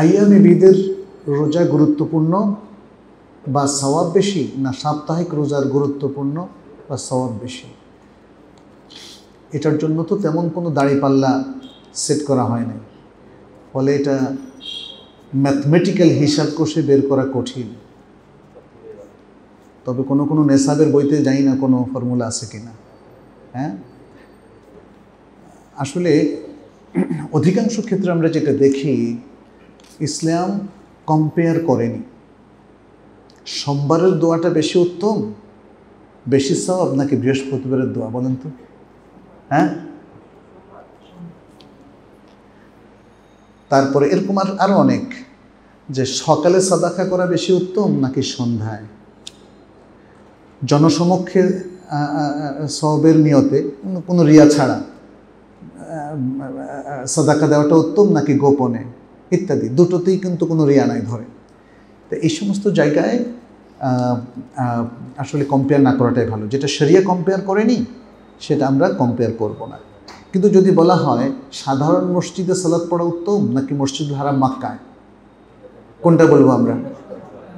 আইয়ামে বিদের রোজা গুরুত্বপূর্ণ বা সওয়াব বেশি না সাপ্তাহিক রোজার গুরুত্বপূর্ণ বা সওয়াব বেশি? এটার জন্য তো তেমন কোনো দাড়িপাল্লা সেট করা হয় নাই। ফলে এটা ম্যাথমেটিক্যাল হিসাব কষে বের করা কঠিন। তবে কোনো কোনো নেশাবের বইতে যাই না কোনো ফর্মুলা আছে কিনা। হ্যাঁ? আসলে অধিকাংশ ক্ষেত্রে আমরা যেটা দেখি ইসলাম কম্পেয়ার করেনি। সোমবারের দোয়াটা বেশি উত্তম, বেশি সব নাকি বৃহস্পতিবারের দোয়া বলেন তো? হ্যাঁ? তারপরে এরকম আর আরও অনেক, যে সকালে সাদাকা করা বেশি উত্তম নাকি সন্ধ্যায়? জনসমক্ষে সবের নিয়তে কোনো রিয়া ছাড়া সাদাকা দেওয়াটা উত্তম নাকি গোপনে? ইত্যাদি, দুটোতেই কিন্তু কোনো রিয়া নাই ধরে। তো এই সমস্ত জায়গায় আসলে কম্পেয়ার না করাটাই ভালো। যেটা সেরিয়া কম্পেয়ার করেনি, সেটা আমরা কম্পেয়ার করব না। কিন্তু যদি বলা হয়, সাধারণ মসজিদে সালাদ পড়া উত্তম, নাকি মসজিদ হারাম মাক্কায়? কোনটা বলব আমরা?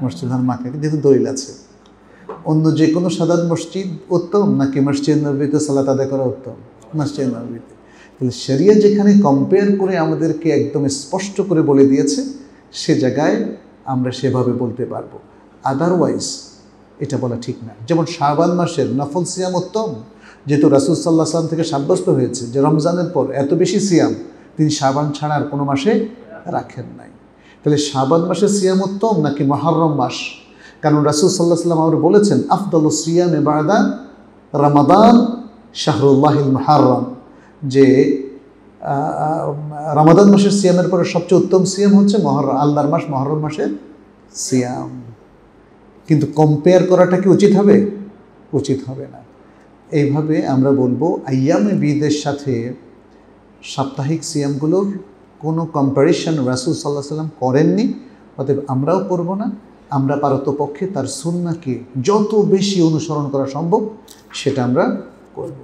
মসজিদ হারাম মাক্কায় যেহেতু দলিল আছে। অন্য যে কোনো সাধারণ মসজিদ উত্তম, নাকি মসজিদ নবীতে সালাত আদায় করা উত্তম? মসজিদ নবীতে। তাহলে সেরিয়া যেখানে কম্পেয়ার করে আমাদেরকে একদম স্পষ্ট করে বলে দিয়েছে, সে জায়গায় আমরা সেভাবে বলতে পারব। আদারওয়াইজ এটা বলা ঠিক না। যেমন শাহবান মাসের নফল সিয়াম উত্তম, যেহেতু রাসুল সাল্লাহ সাল্লাম থেকে সাব্যস্ত হয়েছে যে রমজানের পর এত বেশি সিয়াম তিনি শাবান ছাড়া আর কোনো মাসে রাখেন নাই। তাহলে শাবান মাসের সিয়াম উত্তম নাকি মহারম মাস? কারণ রাসুল সাল্লাহ সাল্লাম আমার বলেছেন, আফদল সিয়াম এবাদা রামাদান শাহরুল্লাহিল মহারম যে রমাদান মাসের সিয়ামের পরে সবচেয়ে উত্তম সিয়াম হচ্ছে মহর আল্লাহর মাস, মহরম মাসের সিয়াম। কিন্তু কম্পেয়ার করাটা কি উচিত হবে? উচিত হবে না। এইভাবে আমরা বলব, আয়ামে বিদের সাথে সাপ্তাহিক সিয়ামগুলোর কোনো কম্পারিশন রাসুল সাল্লাহ সাল্লাম করেননি, অতএব আমরাও করব না। আমরা পারতপক্ষে তার সুন্নাকে যত বেশি অনুসরণ করা সম্ভব, সেটা আমরা করব।